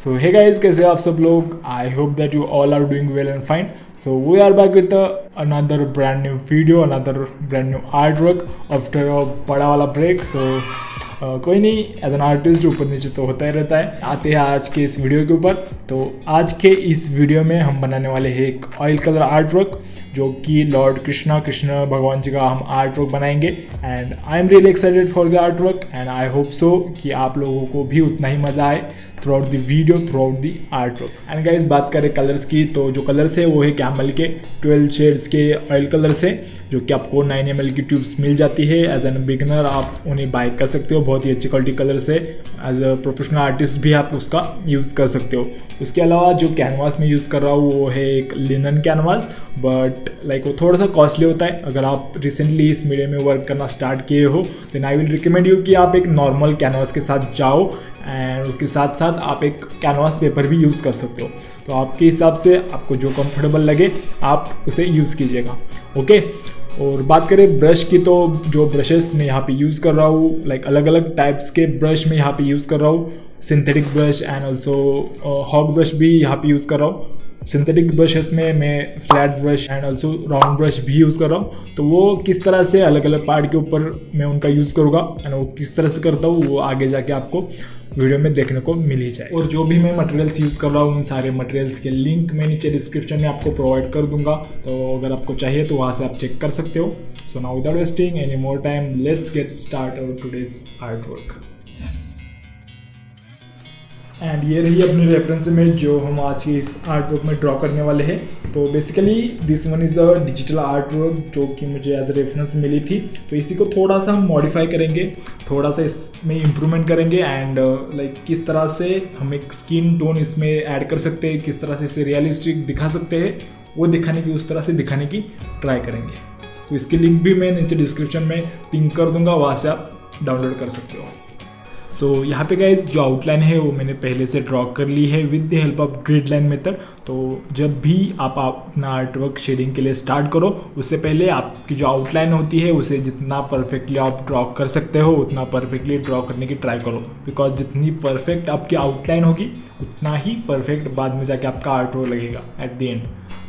so hey guys kaise aap sab i hope that you all are doing well and fine. So we are back with another brand new video another brand new artwork after a bada wala break. So कोई नहीं as an artist ऊपर नीचे तो होता ही रहता है। आते हैं आज के इस वीडियो के ऊपर। तो आज के इस वीडियो में हम बनाने वाले हैं एक ऑयल कलर आर्ट वर्क जो कि लॉर्ड कृष्णा कृष्ण भगवान जी का हम आर्ट वर्क बनाएँगे। And I am really excited for the artwork and I hope so कि आप लोगों को भी उतना ही मज़ा आए throughout the video throughout the artwork and guys बात करें कलर्स की तो जो कलर्स है, वो है कैमल के ट्वेल्व शेड्स के ऑयल कलर्स है, जो कि आपको नाइन एम की ट्यूब्स मिल जाती है। एज एन बिगनर आप उन्हें बाय कर सकते हो बहुत ही अच्छी क्वालिटी कलर है. एज अ प्रोफेशनल आर्टिस्ट भी आप उसका यूज़ कर सकते हो. उसके अलावा जो कैनवास में यूज़ कर रहा हूँ, वो है एक लिनन कैनवास बट लाइक वो थोड़ा सा कॉस्टली होता है. अगर आप रिसेंटली इस मीडियम में वर्क करना स्टार्ट किए हो then I will recommend you कि आप एक नॉर्मल कैनवास के साथ जाओ. एंड उसके साथ साथ आप एक कैनवास पेपर भी यूज़ कर सकते हो। तो आपके हिसाब से आपको जो कंफर्टेबल लगे, आप उसे यूज़ कीजिएगा। ओके और बात करें ब्रश की तो जो ब्रशेस मैं यहाँ पे यूज़ कर रहा हूँ लाइक अलग अलग टाइप्स के ब्रश मैं यहाँ पे यूज़ कर रहा हूँ। Synthetic brush and also hog brush भी यहाँ पे यूज़ कर रहा हूँ। सिंथेटिक ब्रशेस में मैं flat brush and also round brush भी यूज़ कर रहा हूँ। तो वो किस तरह से अलग अलग पार्ट के ऊपर मैं उनका यूज़ करूँगा एंड वो किस तरह से करता हूँ, वो आगे जाके आपको वीडियो में देखने को मिल ही जाए और जो भी मैं मटेरियल्स यूज़ कर रहा हूँ, उन सारे मटेरियल्स के लिंक मैं नीचे डिस्क्रिप्शन में आपको प्रोवाइड कर दूँगा। तो अगर आपको चाहिए तो वहाँ से आप चेक कर सकते हो। So now without wasting any more time let's get start our today's artwork and ये रही अपनी रेफरेंस इमेज जो हम आज की इस आर्ट वर्क में ड्रॉ करने वाले हैं। तो basically this one is a digital artwork जो कि मुझे एज अ रेफरेंस मिली थी। तो इसी को थोड़ा सा हम मॉडिफाई करेंगे थोड़ा सा इसमें इम्प्रूवमेंट करेंगे एंड लाइक uh, like, किस तरह से हम एक स्किन टोन इसमें ऐड कर सकते हैं किस तरह से इसे रियलिस्टिक दिखा सकते हैं वो दिखाने की उस तरह से दिखाने की ट्राई करेंगे। तो इसकी लिंक भी मैं नीचे डिस्क्रिप्शन में पिंक कर दूँगा वहाँ से आप डाउनलोड कर सकते हो। सो so, यहाँ पे गाइज़ जो आउटलाइन है वो मैंने पहले से ड्रॉ कर ली है with the help of grid line method तो जब भी आप अपना आर्टवर्क शेडिंग के लिए स्टार्ट करो उससे पहले आपकी जो आउटलाइन होती है उसे जितना परफेक्टली आप ड्रॉ कर सकते हो उतना परफेक्टली ड्रॉ करने की ट्राई करो. बिकॉज़ जितनी परफेक्ट आपकी आउटलाइन होगी उतना ही परफेक्ट बाद में जाके आपका आर्टवर्क लगेगा एट द एंड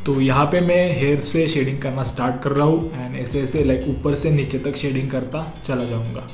तो यहाँ पे मैं हेयर से शेडिंग करना स्टार्ट कर रहा हूँ एंड ऐसे ऐसे लाइक ऊपर से नीचे तक शेडिंग करता चला जाऊँगा.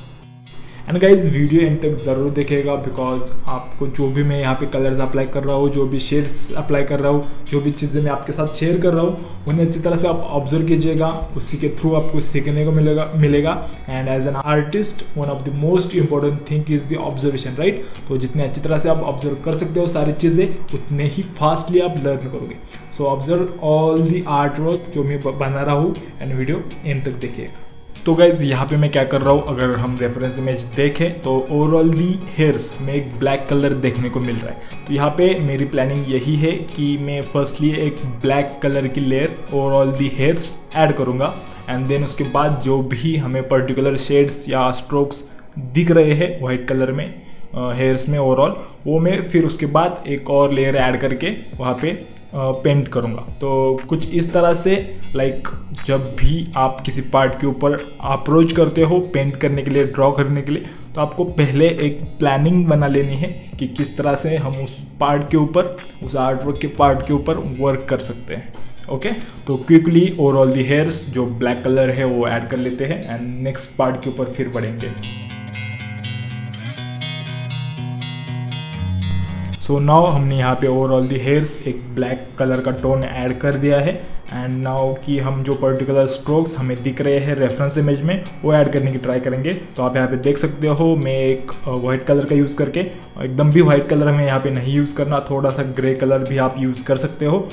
एंड गाइज़ वीडियो एंड तक ज़रूर देखेगा बिकॉज़ आपको जो भी मैं यहाँ पे कलर्स अप्लाई कर रहा हूँ, जो भी शेड्स अप्लाई कर रहा हूँ, जो भी चीज़ें मैं आपके साथ शेयर कर रहा हूँ, उन्हें अच्छी तरह से आप ऑब्ज़र्व कीजिएगा, उसी के थ्रू आपको सीखने को मिलेगा मिलेगा। And as an artist one of the most important thing is the observation right तो जितने अच्छी तरह से आप ऑब्ज़र्व कर सकते हो सारी चीज़ें, उतने ही फास्टली आप लर्न करोगे। So observe all the artwork जो मैं बना रहा हूँ एंड वीडियो एंड तक देखिएगा। तो गाइज़ यहाँ पे मैं क्या कर रहा हूँ, अगर हम रेफरेंस इमेज देखें तो ओवरऑल दी हेयर्स में एक ब्लैक कलर देखने को मिल रहा है। तो यहाँ पे मेरी प्लानिंग यही है कि मैं फर्स्टली एक ब्लैक कलर की layer overall the hairs add करूँगा। एंड देन उसके बाद जो भी हमें पर्टिकुलर शेड्स या स्ट्रोक्स दिख रहे हैं वाइट कलर में हेयर्स में ओवरऑल वो मैं फिर उसके बाद एक और लेयर ऐड करके वहाँ पे पेंट करूँगा। तो कुछ इस तरह से लाइक जब भी आप किसी पार्ट के ऊपर अप्रोच करते हो पेंट करने के लिए ड्रॉ करने के लिए तो आपको पहले एक प्लानिंग बना लेनी है कि किस तरह से हम उस पार्ट के ऊपर, उस आर्ट वर्क के पार्ट के ऊपर वर्क कर सकते हैं ओके okay? तो क्विकली ओवरऑल दी हेयर्स जो ब्लैक कलर है, वो ऐड कर लेते हैं एंड नेक्स्ट पार्ट के ऊपर फिर बढ़ेंगे सो नाउ हमने यहाँ पे ओवरऑल दी हेयर्स एक ब्लैक कलर का टोन ऐड कर दिया है। एंड नाउ कि हम जो पर्टिकुलर स्ट्रोक्स हमें दिख रहे हैं रेफरेंस इमेज में, वो ऐड करने की ट्राई करेंगे। तो आप यहाँ पे देख सकते हो, मैं एक वाइट कलर का यूज़ करके एकदम भी वाइट कलर हमें यहाँ पे नहीं यूज़ करना, थोड़ा सा ग्रे कलर भी आप यूज़ कर सकते हो।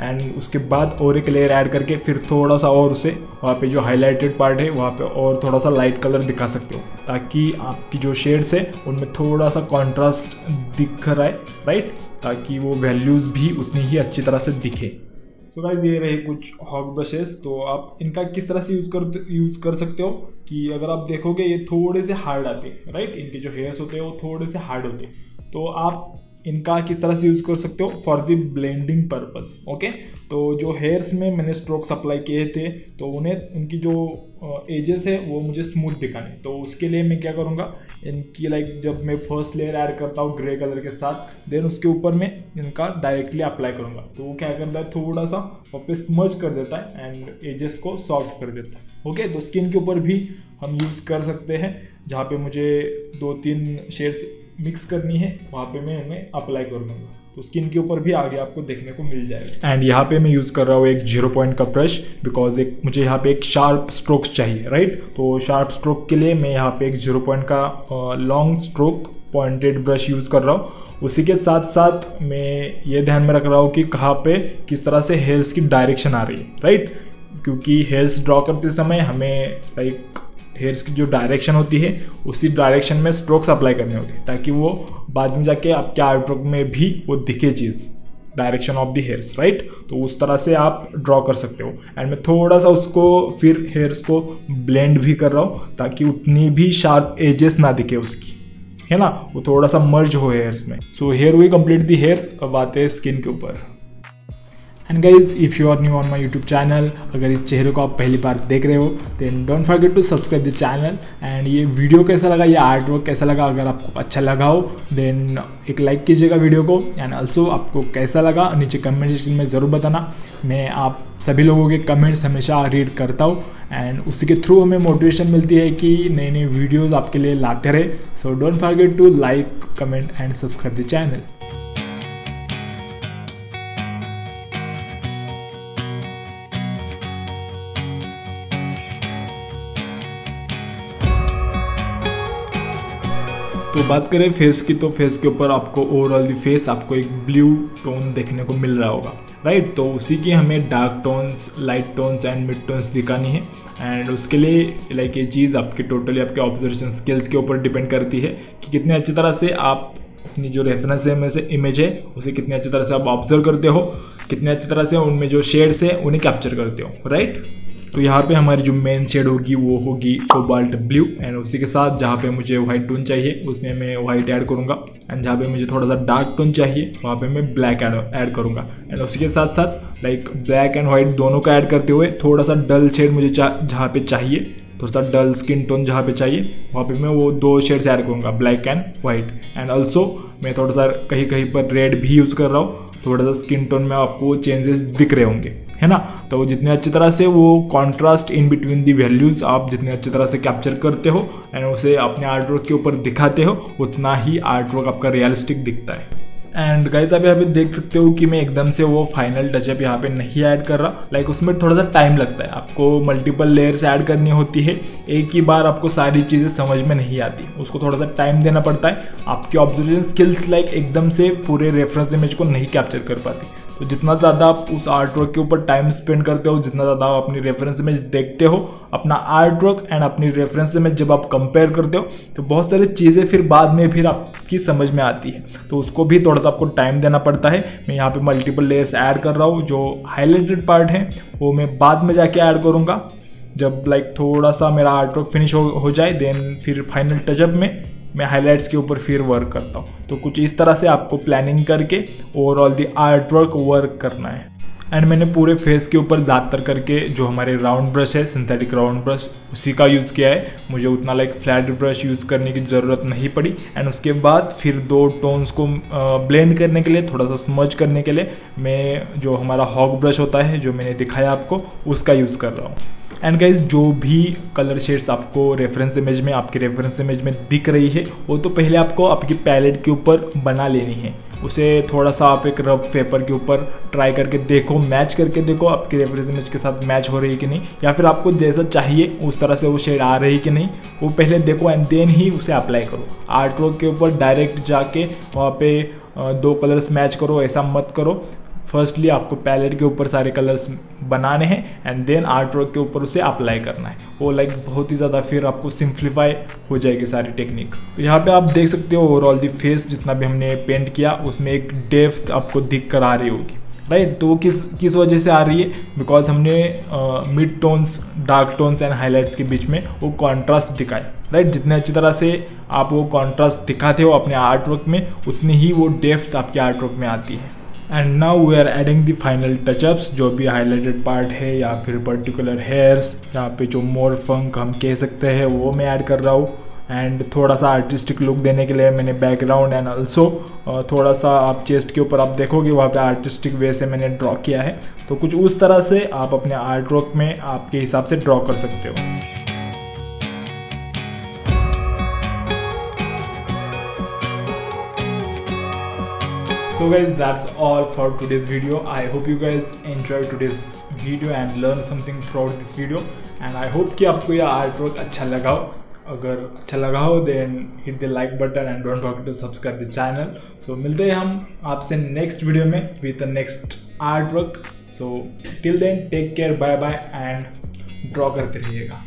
एंड उसके बाद और एक लेयर ऐड करके फिर थोड़ा सा और उसे वहाँ पे जो हाईलाइटेड पार्ट है, वहाँ पे और थोड़ा सा लाइट कलर दिखा सकते हो। ताकि आपकी जो शेड्स है, उनमें थोड़ा सा कॉन्ट्रास्ट दिख रहा है राइट ताकि वो वैल्यूज़ भी उतनी ही अच्छी तरह से दिखे। सो so गाइज़ ये रहे कुछ हॉक ब्रशेस तो आप इनका किस तरह से यूज़ कर यूज़ कर सकते हो? कि अगर आप देखोगे, ये थोड़े से हार्ड आते हैं राइट इनके जो हेयर्स होते हैं, वो थोड़े से हार्ड होते हैं। तो आप इनका किस तरह से यूज़ कर सकते हो? For the blending purpose okay तो जो हेयर्स में मैंने स्ट्रोक्स अप्लाई किए थे तो उन्हें उनकी जो एजेस है, वो मुझे स्मूथ दिखाने तो उसके लिए मैं क्या करूँगा? इनकी लाइक जब मैं फ़र्स्ट लेयर ऐड करता हूँ ग्रे कलर के साथ देन उसके ऊपर मैं इनका डायरेक्टली अप्लाई करूँगा। तो वो क्या करता है? थोड़ा सा वापस स्मर्ज कर देता है एंड एजेस को सॉफ्ट कर देता है ओके तो स्किन के ऊपर भी हम यूज़ कर सकते हैं, जहाँ पे मुझे दो तीन शेड्स मिक्स करनी है, वहाँ पे मैं इन्हें अप्लाई कर दूँगा तो स्किन के ऊपर भी आगे आपको देखने को मिल जाएगा। एंड यहाँ पे मैं यूज़ कर रहा हूँ एक ज़ीरो पॉइंट का ब्रश बिकॉज़ एक, मुझे यहाँ पे एक शार्प स्ट्रोक्स चाहिए राइट तो शार्प स्ट्रोक के लिए मैं यहाँ पे एक ज़ीरो पॉइंट का long stroke pointed brush use कर रहा हूँ। उसी के साथ साथ मैं ये ध्यान में रख रहा हूँ कि कहाँ पे किस तरह से हेयर्स की डायरेक्शन आ रही है राइट क्योंकि हेयर्स ड्रॉ करते समय हमें लाइक हेयर्स की जो डायरेक्शन होती है, उसी डायरेक्शन में स्ट्रोक्स अप्लाई करने होते हैं, ताकि वो बाद में जाके आपके आर्ट वर्क में भी वो दिखे चीज़ direction of the hairs right तो उस तरह से आप ड्रॉ कर सकते हो। एंड मैं थोड़ा सा उसको फिर हेयर्स को ब्लेंड भी कर रहा हूँ, ताकि उतनी भी शार्प एजेस ना दिखे उसकी, है ना? वो थोड़ा सा मर्ज हो हेयर्स में। So here we complete the hairs अब आते हैं स्किन के ऊपर। And guys if you are new on my YouTube channel अगर इस चेहरे को आप पहली बार देख रहे हो then don't forget to subscribe the channel and ये वीडियो कैसा लगा? ये आर्ट वर्क कैसा लगा? अगर आपको अच्छा लगा हो देन एक लाइक कीजिएगा वीडियो को. एंड ऑल्सो आपको कैसा लगा? नीचे कमेंट सेक्शन में ज़रूर बताना. मैं आप सभी लोगों के कमेंट्स हमेशा रीड करता हूँ. एंड उसी के थ्रू हमें मोटिवेशन मिलती है कि नई नई वीडियोज़ आपके लिए लाते रहे. So don't forget to like comment and subscribe the channel तो बात करें फेस की तो फेस के ऊपर आपको ओवरऑल दी फेस आपको एक ब्लू टोन देखने को मिल रहा होगा। राइट तो उसी की हमें dark tones light tones and mid tones दिखानी है। एंड उसके लिए लाइक ये चीज़ आपकी टोटली आपके ऑब्जर्वेशन स्किल्स के ऊपर डिपेंड करती है कि कितने अच्छी तरह से आप अपनी जो रेफरेंस है, में से इमेज है, उसे कितने अच्छी तरह से आप ऑब्ज़र्व करते हो। कितने अच्छी तरह से उनमें जो शेड्स है, उन्हें कैप्चर करते हो राइट तो यहाँ पे हमारी जो मेन शेड होगी, वो होगी कोबाल्ट ब्लू एंड उसी के साथ जहाँ पे मुझे वाइट टोन चाहिए, उसमें मैं वाइट ऐड करूँगा एंड जहाँ पे मुझे थोड़ा सा डार्क टोन चाहिए, वहाँ पे मैं ब्लैक ऐड करूँगा एंड उसी के साथ साथ लाइक ब्लैक एंड वाइट दोनों का ऐड करते हुए थोड़ा सा डल शेड मुझे जहाँ पे चाहिए थोड़ा सा डल स्किन टोन जहाँ पे चाहिए, वहाँ पे मैं वो दो शेड्स ऐड करूँगा black and white and also मैं थोड़ा सा कहीं कहीं पर रेड भी यूज़ कर रहा हूँ थोड़ा सा स्किन टोन में आपको चेंजेस दिख रहे होंगे, है ना? तो जितने अच्छी तरह से वो contrast in between the values आप जितने अच्छी तरह से कैप्चर करते हो एंड उसे अपने आर्ट वर्क के ऊपर दिखाते हो, उतना ही आर्ट वर्क आपका रियलिस्टिक दिखता है। एंड गाइज़ अभी पे देख सकते हो कि मैं एकदम से वो फाइनल टचअप यहाँ पे नहीं ऐड कर रहा। लाइक like, उसमें थोड़ा सा टाइम लगता है। आपको मल्टीपल लेयर्स ऐड करनी होती है। एक ही बार आपको सारी चीज़ें समझ में नहीं आती। उसको थोड़ा सा टाइम देना पड़ता है। आपकी ऑब्जर्वेशन स्किल्स लाइक एकदम से पूरे रेफरेंस इमेज को नहीं कैप्चर कर पाती। तो जितना ज़्यादा आप उस आर्ट वर्क के ऊपर टाइम स्पेंड करते हो जितना ज़्यादा आप अपनी रेफरेंस इमेज देखते हो अपना आर्ट वर्क एंड अपनी रेफरेंस इमेज जब आप कंपेयर करते हो तो बहुत सारी चीज़ें फिर बाद में फिर आपकी समझ में आती है। तो उसको भी थोड़ा सा आपको टाइम देना पड़ता है। मैं यहाँ पर मल्टीपल लेयर्स ऐड कर रहा हूँ जो हाईलाइटेड पार्ट है वो मैं बाद में जाके ऐड करूँगा। जब लाइक थोड़ा सा मेरा आर्ट वर्क फिनिश हो, हो जाए देन फिर फाइनल टचअप में मैं हाईलाइट्स के ऊपर फिर वर्क करता हूँ। तो कुछ इस तरह से आपको प्लानिंग करके overall the art work work करना है। एंड मैंने पूरे फेस के ऊपर ज़्यादातर करके जो हमारे राउंड ब्रश है सिंथेटिक राउंड ब्रश उसी का यूज़ किया है। मुझे उतना लाइक फ्लैट ब्रश यूज़ करने की ज़रूरत नहीं पड़ी। एंड उसके बाद फिर दो टोन्स को ब्लेंड करने के लिए, थोड़ा सा स्मज करने के लिए मैं जो हमारा हॉक ब्रश होता है, जो मैंने दिखाया आपको, उसका यूज़ कर रहा हूँ। एंड गाइज़ जो भी कलर शेड्स आपको रेफरेंस इमेज में, आपके रेफरेंस इमेज में दिख रही है, वो तो पहले आपको आपकी पैलेट के ऊपर बना लेनी है। उसे थोड़ा सा आप एक रफ पेपर के ऊपर ट्राई करके देखो मैच करके देखो, आपकी रेफरेंस इमेज के साथ मैच हो रही है कि नहीं, या फिर आपको जैसा चाहिए, उस तरह से वो शेड आ रही कि नहीं, वो पहले देखो एंड देन ही उसे अप्लाई करो। आर्ट वर्क के ऊपर डायरेक्ट जाके वहाँ पे दो कलर्स मैच करो, ऐसा मत करो। फर्स्टली आपको पैलेट के ऊपर सारे कलर्स बनाने हैं एंड देन आर्ट वर्क के ऊपर उसे अप्लाई करना है। वो लाइक बहुत ही ज़्यादा फिर आपको सिंप्लीफाई हो जाएगी सारी टेक्निक तो यहाँ पे आप देख सकते हो ओवरऑल दी फेस जितना भी हमने पेंट किया उसमें एक डेप्थ आपको दिख कर आ रही होगी। राइट right, तो वो किस किस वजह से आ रही है? बिकॉज़ हमने mid tones dark tones and highlights के बीच में वो कॉन्ट्रास्ट दिखाए राइट right? जितने अच्छी तरह से आप वो कॉन्ट्रास्ट दिखाते हो अपने आर्ट वर्क में उतनी ही वो डेफ्थ आपके आर्ट वर्क में आती है। And now we are adding the final touchups जो भी हाईलाइटेड पार्ट है, या फिर पर्टिकुलर हेयर्स यहाँ पे जो मोर फंक हम कह सकते हैं, वो मैं ऐड कर रहा हूँ। एंड थोड़ा सा आर्टिस्टिक लुक देने के लिए मैंने बैकग्राउंड एंड ऑल्सो थोड़ा सा आप चेस्ट के ऊपर आप देखोगे, वहाँ पे आर्टिस्टिक वे से मैंने ड्रॉ किया है। तो कुछ उस तरह से आप अपने आर्ट वर्क में आपके हिसाब से ड्रॉ कर सकते हो। So guys, that's all for today's video. I hope you guys enjoyed today's video and learned something throughout this video. And i hope कि आपको ये आर्ट वर्क अच्छा लगा हो। अगर अच्छा लगा हो then hit the like button and don't forget to subscribe the channel so मिलते हैं हम आपसे नेक्स्ट वीडियो में with the next art work so till then take care bye bye and draw करते रहिएगा।